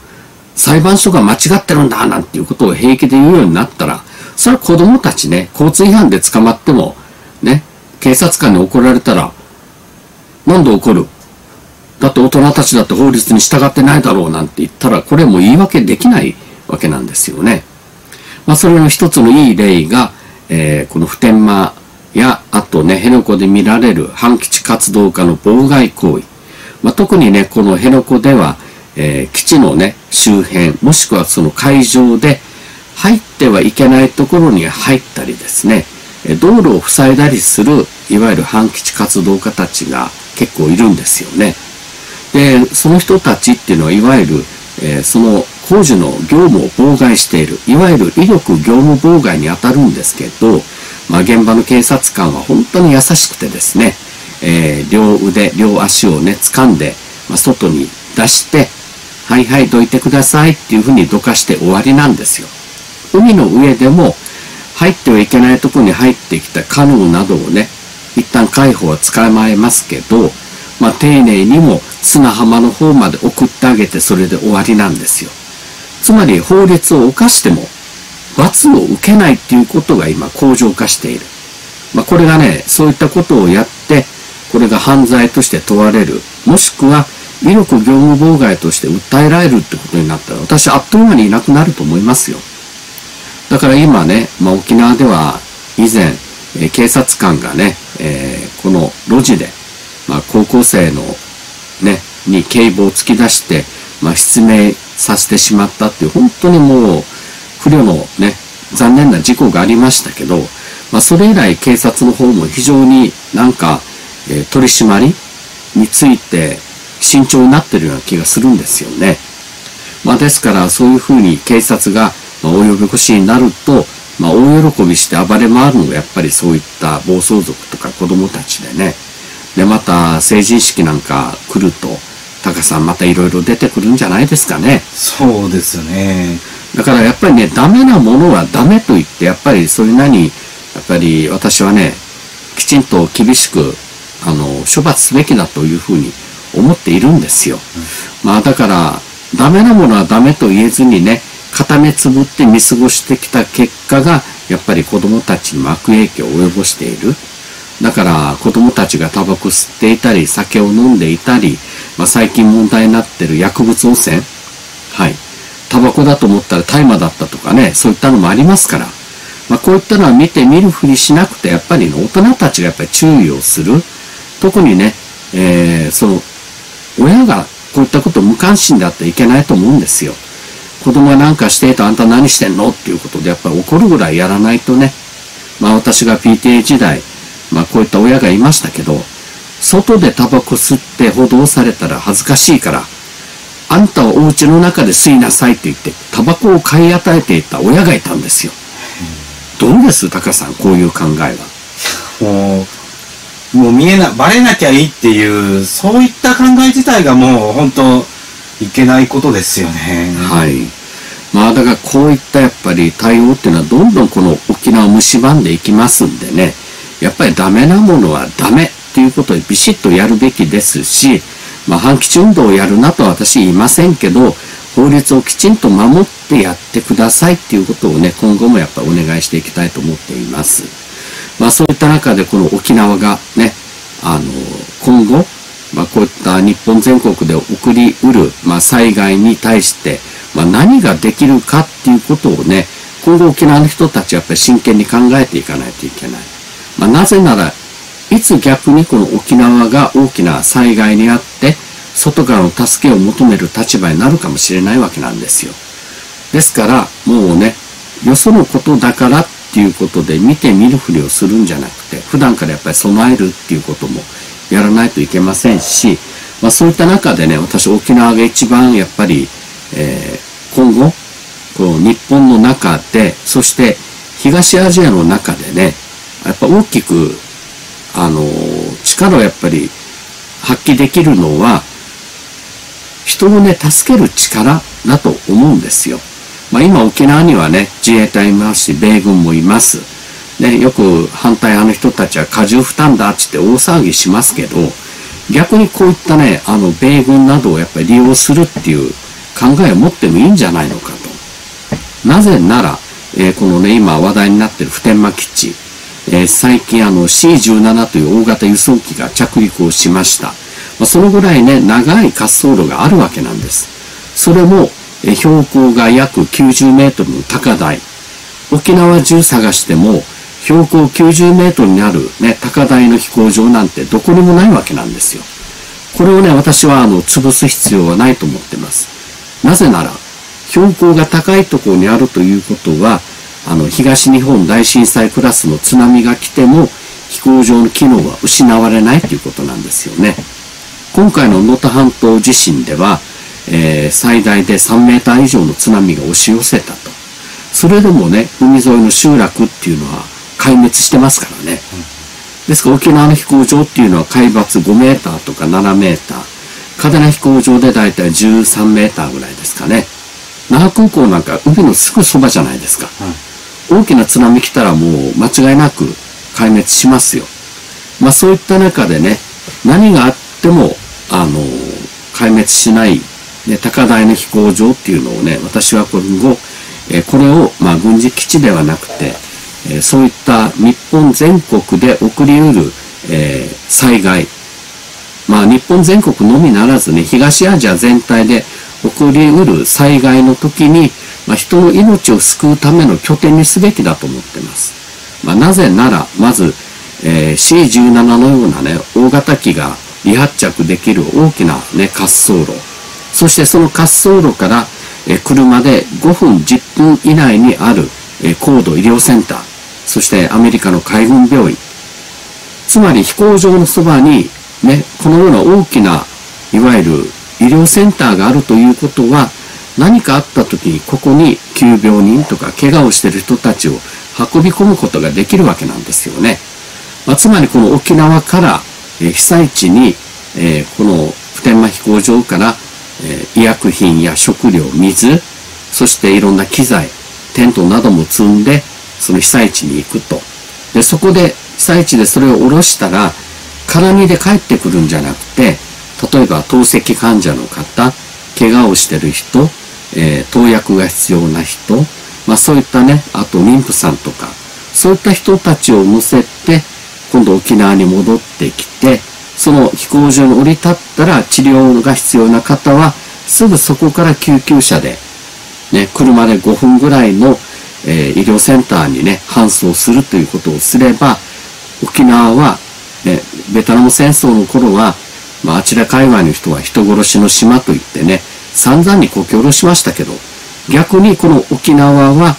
裁判所が間違ってるんだなんていうことを平気で言うようになったら、それは子供たちね、交通違反で捕まっても、ね、警察官に怒られたら、なんで怒るだって大人たちだって法律に従ってないだろうなんて言ったら、これも言い訳できないわけなんですよね。まあ、それの一つのいい例が、えー、この普天間や、あとね、辺野古で見られる反基地活動家の妨害行為。まあ、特にね、この辺野古では、えー、基地のね、周辺、もしくはその会場で入ってはいけないところに入ったりですね、道路を塞いだりする、いわゆる反基地活動家たちが結構いるんですよね。で、その人たちっていうのは、いわゆる、えー、その工事の業務を妨害している、いわゆる威力業務妨害に当たるんですけど、まあ、現場の警察官は本当に優しくてですね、えー、両腕、両足をね、掴んで、まあ、外に出して、はいはい、どいてくださいっていうふうにどかして終わりなんですよ。海の上でも、入ってはいけないとこに入ってきたカヌーなどをね、一旦海保は捕まえますけど、まあ、丁寧にも砂浜の方まで送ってあげてそれで終わりなんですよ。つまり法律を犯しても罰を受けないっていうことが今向上化している。まあ、これがね、そういったことをやって、これが犯罪として問われる。もしくは威力業務妨害として訴えられるってことになったら、私あっという間にいなくなると思いますよ。だから今ね、まあ、沖縄では以前、え、警察官がね、えー、この路地で、まあ、高校生のね、に警棒を突き出して、まあ、失明させてしまったっていう、本当にもう、不慮のね、残念な事故がありましたけど、まあ、それ以来警察の方も非常になんか、えー、取り締まりについて慎重になってるような気がするんですよね。まあ、ですからそういうふうに警察が、まあ、お呼び越しになると、まあ、大喜びして暴れ回るのがやっぱりそういった暴走族とか子供たちでね。で、また成人式なんか来ると、タカさんまたいろいろ出てくるんじゃないですかね。そうですね。だからやっぱりね、ダメなものはダメと言って、やっぱりそれなりに、やっぱり私はね、きちんと厳しく、あの、処罰すべきだというふうに思っているんですよ。うん、まあだから、ダメなものはダメと言えずにね、固めつぶって見過ごしてきた結果が、やっぱり子供たちに悪影響を及ぼしている。だから子供たちがタバコ吸っていたり、酒を飲んでいたり、まあ、最近問題になってる薬物汚染？はい。タバコだと思ったら大麻だったとかね、そういったのもありますから。まあ、こういったのは見て見るふりしなくて、やっぱり、ね、大人たちがやっぱり注意をする。特にね、えー、その、親がこういったこと無関心であってはいけないと思うんですよ。子供が何かしてとあんた何してんの？っていうことでやっぱり怒るぐらいやらないとね。まあ私が PTA 時代、まあこういった親がいましたけど、外でタバコ吸って補導されたら恥ずかしいから、あんたはお家の中で吸いなさいって言って、タバコを買い与えていた親がいたんですよ。どうですタカさん、こういう考えは？もう、もう見えな、バレなきゃいいっていう、そういった考え自体がもう本当いけないことですよね。はい。まあだからこういったやっぱり対応っていうのはどんどんこの沖縄を蝕んでいきますんでね、やっぱりダメなものはダメっていうことをビシッとやるべきですし、まあ反吉運動をやるなとは私言いませんけど、法律をきちんと守ってやってくださいっていうことをね、今後もやっぱお願いしていきたいと思っています。まあそういった中でこの沖縄がね、あの、今後、まあこういった日本全国で起こりうる、まあ災害に対して、まあ何ができるかっていうことをね、今後沖縄の人たちはやっぱり真剣に考えていかないといけない。まあなぜなら、いつ逆にこの沖縄が大きな災害にあって、外からの助けを求める立場になるかもしれないわけなんですよ。ですから、もうね、よそのことだからっていうことで見て見ぬふりをするんじゃなくて、普段からやっぱり備えるっていうこともやらないといけませんし、まあそういった中でね、私沖縄が一番やっぱり、えー、今後、この日本の中で、そして東アジアの中でね、やっぱ大きく、あの、力をやっぱり発揮できるのは、人をね、助ける力だと思うんですよ。まあ、今沖縄にはね、自衛隊いますし、米軍もいます。ね、よく反対派の人たちは過重負担だっつって大騒ぎしますけど、逆にこういったね、あの、米軍などをやっぱり利用するっていう考えを持ってもいいんじゃないのかと。なぜなら、えー、このね、今話題になってる普天間基地、えー、最近あの C17 という大型輸送機が着陸をしました。まあ、そのぐらいね、長い滑走路があるわけなんです。それも、えー、標高が約90メートルの高台。沖縄中探しても、標高90メートルにあるね、高台の飛行場なんてどこにもないわけなんですよ。これをね、私はあの、潰す必要はないと思ってます。なぜなら、標高が高いところにあるということは、あの、東日本大震災クラスの津波が来ても、飛行場の機能は失われないということなんですよね。今回の能登半島地震では、えー、最大で3メーター以上の津波が押し寄せたと。それでもね、海沿いの集落っていうのは壊滅してますからね。ですから沖縄の飛行場っていうのは海抜5メーターとか7メーター。嘉手納飛行場でだいたい13メーターぐらいですかね。那覇空港なんか海のすぐそばじゃないですか。大きな津波来たらもう間違いなく壊滅しますよ。まあそういった中でね、何があっても、あの、壊滅しない、ね、高台の飛行場っていうのをね、私は今後、えこれを、まあ軍事基地ではなくて、えそういった日本全国で起こりうる、え災害、まあ日本全国のみならずね、東アジア全体で起こりうる災害の時に、まあ、人の命を救うための拠点にすべきだと思ってます。まあ、なぜなら、まず、えー、C17 のようなね、大型機が離発着できる大きなね、滑走路。そしてその滑走路から、えー、車で5分10分以内にある、えー、高度医療センター。そしてアメリカの海軍病院。つまり飛行場のそばに、ね、このような大きな、いわゆる医療センターがあるということは、何かあった時にここに急病人とか怪我をしてる人たちを運び込むことができるわけなんですよね。まあ、つまりこの沖縄から、被災地に、えー、この普天間飛行場から、えー、医薬品や食料、水、そしていろんな機材、テントなども積んで、その被災地に行くと。で、そこで被災地でそれを下ろしたら、空荷で帰ってくるんじゃなくて、例えば透析患者の方、怪我をしてる人、えー、投薬が必要な人、まあそういったね、あと妊婦さんとか、そういった人たちを乗せて、今度沖縄に戻ってきて、その飛行場に降り立ったら治療が必要な方は、すぐそこから救急車で、ね、車で5分ぐらいの、えー、医療センターにね、搬送するということをすれば、沖縄は、ね、ベトナム戦争の頃は、まあ、あちら界隈の人は人殺しの島と言ってね、散々にこき下ろしましたけど、逆にこの沖縄は、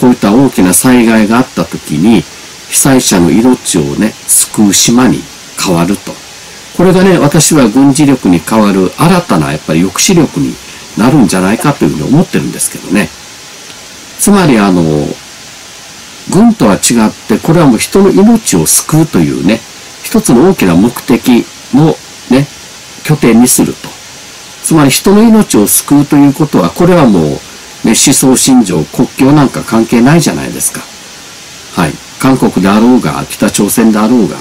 こういった大きな災害があった時に、被災者の命をね、救う島に変わると。これがね、私は軍事力に変わる新たなやっぱり抑止力になるんじゃないかというふうに思ってるんですけどね。つまりあの、軍とは違って、これはもう人の命を救うというね、一つの大きな目的のね、拠点にすると。つまり人の命を救うということは、これはもう、ね、思想信条、国境なんか関係ないじゃないですか。はい。韓国であろうが、北朝鮮であろうが、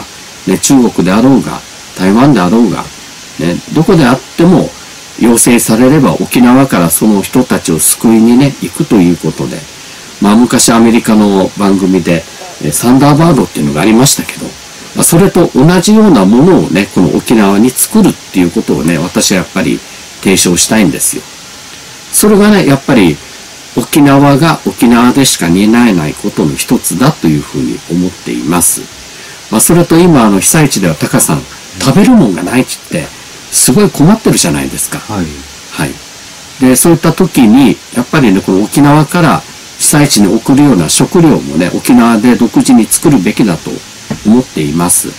ね、中国であろうが、台湾であろうが、ね、どこであっても、要請されれば沖縄からその人たちを救いにね、行くということで、まあ昔アメリカの番組で、サンダーバードっていうのがありましたけど、まあ、それと同じようなものをね、この沖縄に作るっていうことをね、私はやっぱり提唱したいんですよ。それがね、やっぱり沖縄が沖縄でしか担えないことの一つだというふうに思っています。まあ、それと今、あの、被災地ではタカさん、食べるもんがないって言って、すごい困ってるじゃないですか。はい。はい。で、そういった時に、やっぱりね、この沖縄から被災地に送るような食料もね、沖縄で独自に作るべきだと思っています。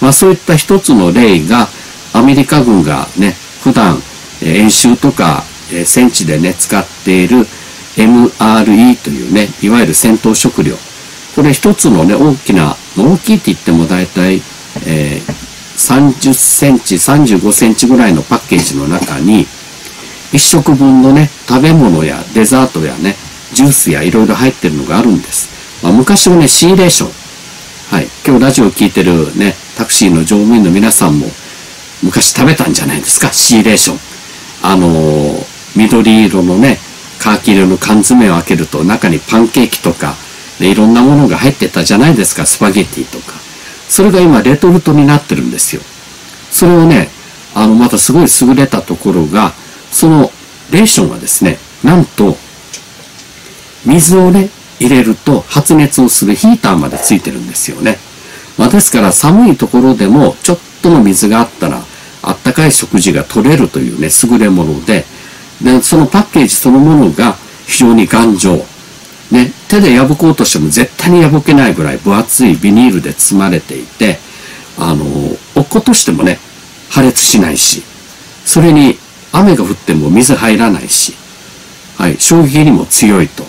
まあ、そういった一つの例が、アメリカ軍がね、普段、演習とか、え戦地でね、使っている MRE というね、いわゆる戦闘食料。これ一つのね、大きな、大きいって言っても大体、えー、30センチ、35センチぐらいのパッケージの中に、一食分のね、食べ物やデザートやね、ジュースやいろいろ入ってるのがあるんです。まあ、昔はね、シーレーション。はい。今日ラジオを聞いてるね、タクシーの乗務員の皆さんも昔食べたんじゃないですか、シーレーション。あのー緑色のね、カーキ色の缶詰を開けると中にパンケーキとか、いろんなものが入ってたじゃないですか、スパゲティとか。それが今レトルトになってるんですよ。それをね、あの、またすごい優れたところが、そのレーションはですね、なんと、水をね、入れると発熱をするヒーターまでついてるんですよね。まあ、ですから寒いところでもちょっとの水があったらあったかい食事が取れるというね、優れもので、で、そのパッケージそのものが非常に頑丈。ね、手で破こうとしても絶対に破けないぐらい分厚いビニールで包まれていて、あの、落っことしてもね、破裂しないし、それに雨が降っても水入らないし、はい、衝撃にも強いと。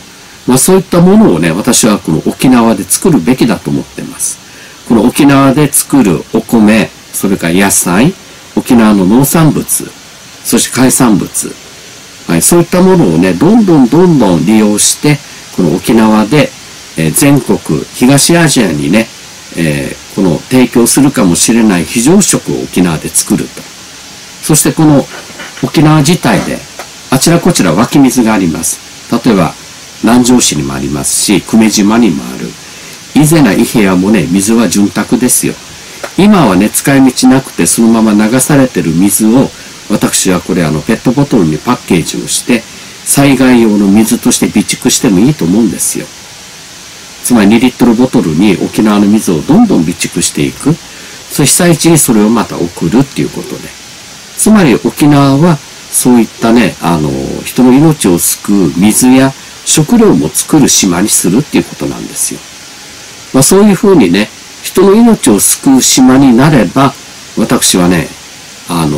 まあそういったものをね、私はこの沖縄で作るべきだと思ってます。この沖縄で作るお米、それから野菜、沖縄の農産物、そして海産物、はい、そういったものをね、どんどんどんどん利用して、この沖縄で、えー全国、東アジアにね、えーこの提供するかもしれない非常食を沖縄で作ると。そしてこの沖縄自体で、あちらこちら湧き水があります。例えば、南城市にもありますし、久米島にもある。以前な伊平屋もね、水は潤沢ですよ。今はね、使い道なくてそのまま流されてる水を、私はこれあの、ペットボトルにパッケージをして、災害用の水として備蓄してもいいと思うんですよ。つまり2リットルボトルに沖縄の水をどんどん備蓄していく。そして被災地にそれをまた送るっていうことで。つまり沖縄はそういったね、あの、人の命を救う水や食料も作る島にするっていうことなんですよ。まあそういうふうにね、人の命を救う島になれば、私はね、あの、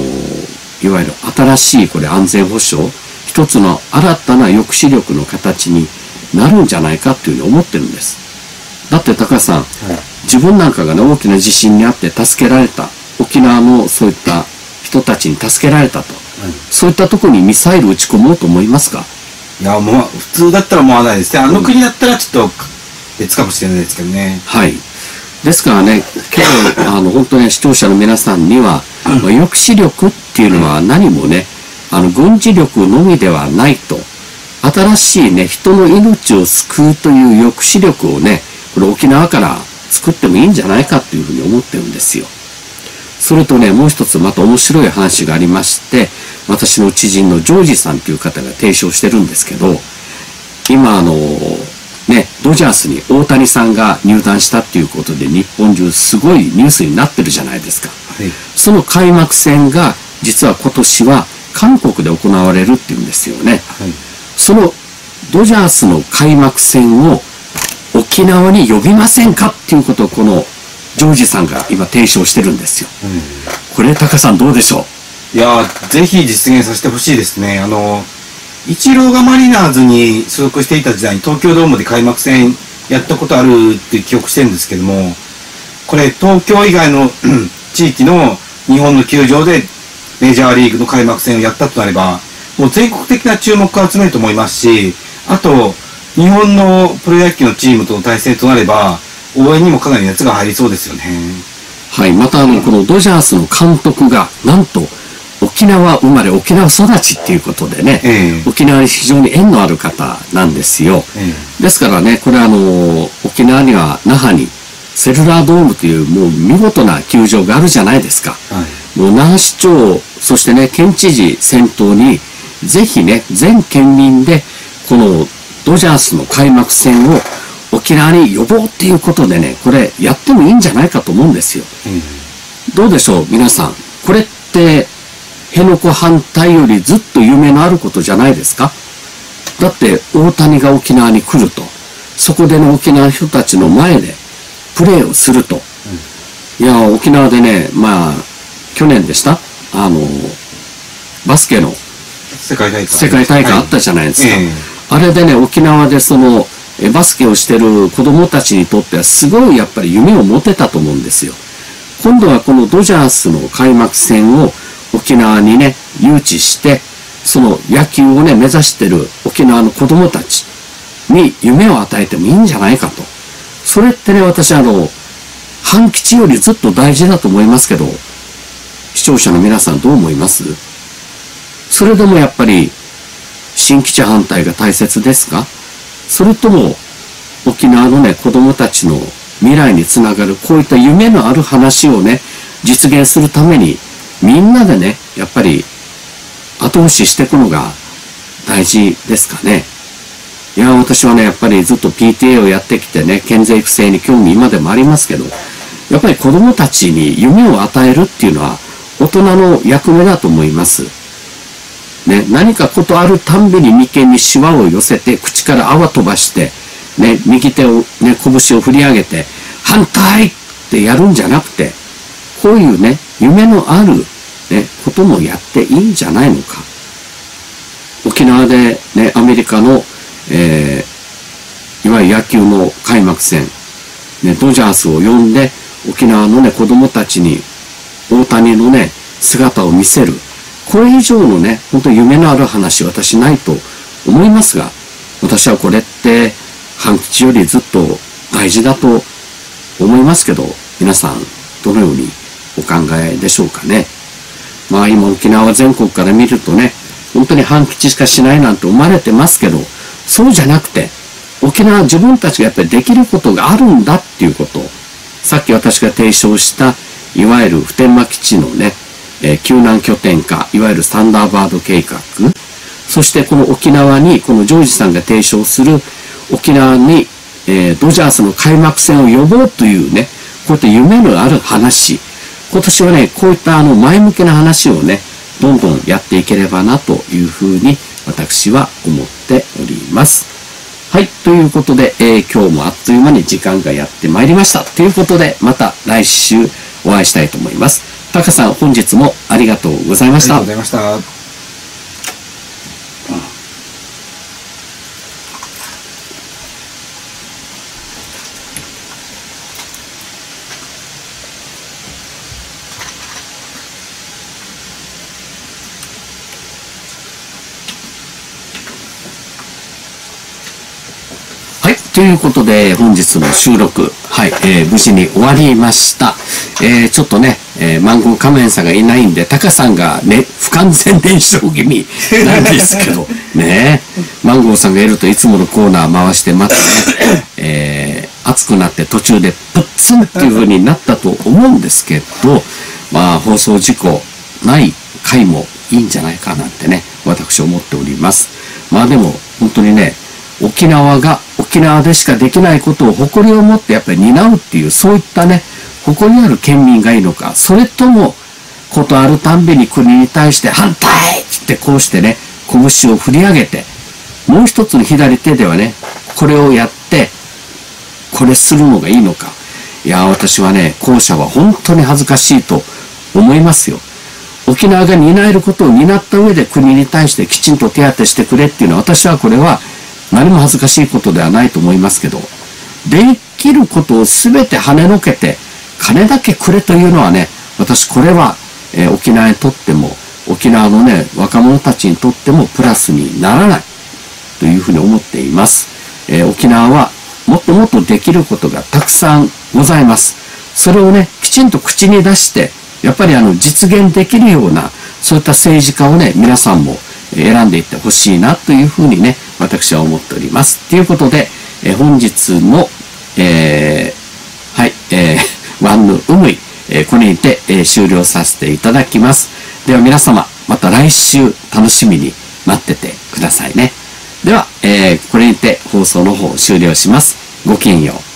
いわゆる新しいこれ安全保障、一つの新たな抑止力の形になるんじゃないかっていうふうに思ってるんです。だって高橋さん、自分なんかがね、大きな地震にあって助けられた、沖縄のそういった人たちに助けられたと、そういったところにミサイル撃ち込もうと思いますか？いや、もう、普通だったら思わないですね。あの国だったらちょっと別かもしれないですけどね。はい。ですからね、今日、あの、本当に視聴者の皆さんには、まあ抑止力っていうのは何もね、あの、軍事力のみではないと。新しいね、人の命を救うという抑止力をね、これ沖縄から作ってもいいんじゃないかっていうふうに思ってるんですよ。それとね、もう一つまた面白い話がありまして、私の知人のジョージさんという方が提唱してるんですけど、今あの、ね、ドジャースに大谷さんが入団したっていうことで日本中すごいニュースになってるじゃないですか。はい。その開幕戦が実は今年は韓国で行われるっていうんですよね。はい。そのドジャースの開幕戦を沖縄に呼びませんかっていうことをこのジョージさんが今提唱してるんですよ。これ、タカさんどうでしょう？いやー、ぜひ実現させてほしいですね。あの、イチローがマリナーズに所属していた時代に東京ドームで開幕戦やったことあるって記憶してるんですけども、これ東京以外の 地域の日本の球場でメジャーリーグの開幕戦をやったとなれば、もう全国的な注目を集めると思いますし、あと、日本のプロ野球のチームとの対戦となれば、応援にもかなり熱が入りそうですよね。はい。またあの、このドジャースの監督が、なんと、沖縄生まれ、沖縄育ちっていうことでね、ええ沖縄に非常に縁のある方なんですよ。えですからね、これあの、沖縄には那覇にセルラードームというもう見事な球場があるじゃないですか。はい。もう那覇市長、そしてね、県知事先頭に、ぜひね、全県民で、このドジャースの開幕戦を沖縄に呼ぼうっていうことでね、これやってもいいんじゃないかと思うんですよ。どうでしょう、皆さん。これって、辺野古反対よりずっと夢のあることじゃないですか？だって、大谷が沖縄に来ると。そこでね、沖縄の人たちの前で、プレーをすると。いや、沖縄でね、まあ、去年でした？あの、バスケの世界大会。世界大会あったじゃないですか。はいえあれでね、沖縄でその、えバスケをしてる子供たちにとってはすごいやっぱり夢を持てたと思うんですよ。今度はこのドジャースの開幕戦を沖縄にね、誘致して、その野球をね、目指してる沖縄の子供たち。に夢を与えてもいいんじゃないかと。それってね、私あの、半吉よりずっと大事だと思いますけど、視聴者の皆さんどう思います？それでもやっぱり、新基地反対が大切ですか？それとも、沖縄のね、子供たちの未来につながる、こういった夢のある話をね、実現するために、みんなでね、やっぱり、後押ししていくのが大事ですかね。いや、私はね、やっぱりずっと PTA をやってきてね、健全育成に興味今でもありますけど、やっぱり子供たちに夢を与えるっていうのは、大人の役目だと思います。ね、何かことあるたんびに眉間にシワを寄せて、口から泡飛ばして、ね、右手を、ね、拳を振り上げて、反対ってやるんじゃなくて、こういうね、夢のある、ね、こともやっていいんじゃないのか。沖縄でね、アメリカの、えー、いわゆる野球の開幕戦、ね、ドジャースを呼んで、沖縄のね、子供たちに大谷のね、姿を見せる。これ以上のね、本当に夢のある話私ないと思いますが、私はこれって半吉よりずっと大事だと思いますけど、皆さんどのようにお考えでしょうかね。まあ今沖縄全国から見るとね、本当に半吉しかしないなんて思われてますけど、そうじゃなくて、沖縄自分たちがやっぱりできることがあるんだっていうこと、さっき私が提唱したいわゆる普天間基地のね、えー、救難拠点化、いわゆるスタンダーバード計画、そしてこの沖縄に、このジョージさんが提唱する沖縄に、えー、ドジャースの開幕戦を呼ぼうというね、こういった夢のある話、今年はね、こういったあの前向きな話をね、どんどんやっていければなというふうに私は思っております。はい。ということで、えー、今日もあっという間に時間がやってまいりました。ということで、また来週お会いしたいと思います。タカさん、本日もありがとうございました。ありがとうございました。ということで、本日の収録、はい、えー、無事に終わりました。えー、ちょっとね、えー、マンゴー仮面さんがいないんで、タカさんがね、不完全燃焼気味なんですけど、ね、マンゴーさんがいるといつものコーナー回して、またね、えー、熱くなって途中でプッツンっていう風になったと思うんですけど、まあ、放送事故ない回もいいんじゃないかなんてね、私思っております。まあでも、本当にね、沖縄が沖縄でしかできないことを誇りを持ってやっぱり担うっていう、そういったね、誇りある県民がいいのか、それとも、ことあるたんびに国に対して反対ってこうしてね、拳を振り上げて、もう一つの左手ではね、これをやって、これするのがいいのか。いや、私はね、後者は本当に恥ずかしいと思いますよ。沖縄が担えることを担った上で国に対してきちんと手当てしてくれっていうのは、私はこれは何も恥ずかしいことではないと思いますけど、できることを全て跳ねのけて、金だけくれというのはね、私これは、えー、沖縄にとっても、沖縄のね、若者たちにとってもプラスにならないというふうに思っています。えー、沖縄はもっともっとできることがたくさんございます。それをね、きちんと口に出して、やっぱりあの実現できるような、そういった政治家をね、皆さんも選んでいってほしいなというふうにね、私は思っております。ということで、え本日の、えー、はい、えー、ワンヌウムイ、えー、これにて、え、終了させていただきます。では皆様、また来週楽しみに待っててくださいね。では、えー、これにて放送の方終了します。ごきげんよう。